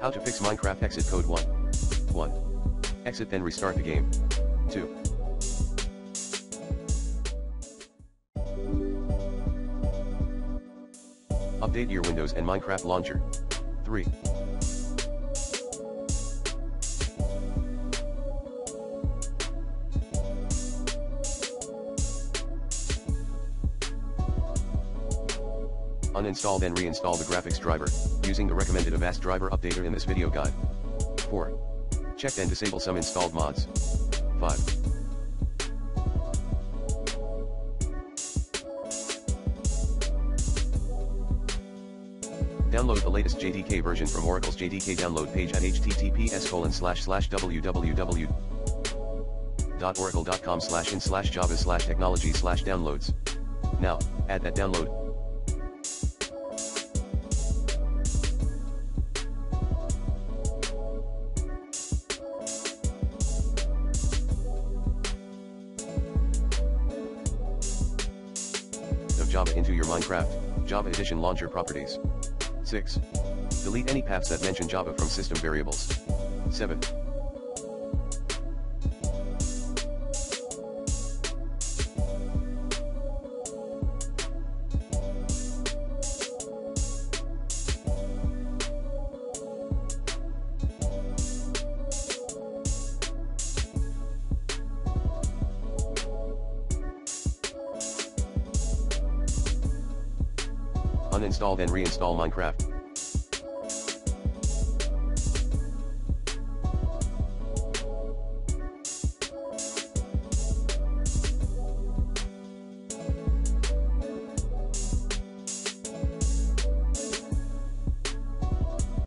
How to fix Minecraft exit code 1. 1. Exit then restart the game. 2. Update your Windows and Minecraft launcher. 3. Uninstall then reinstall the graphics driver, using the recommended Avast driver updater in this video guide. 4. Check and disable some installed mods. 5. Download the latest JDK version from Oracle's JDK download page at https www.oracle.com in slash java slash technology slash downloads. Now, add that download. Java into your Minecraft, Java Edition launcher properties. 6. Delete any paths that mention Java from system variables. 7. Uninstall then reinstall Minecraft.